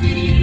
see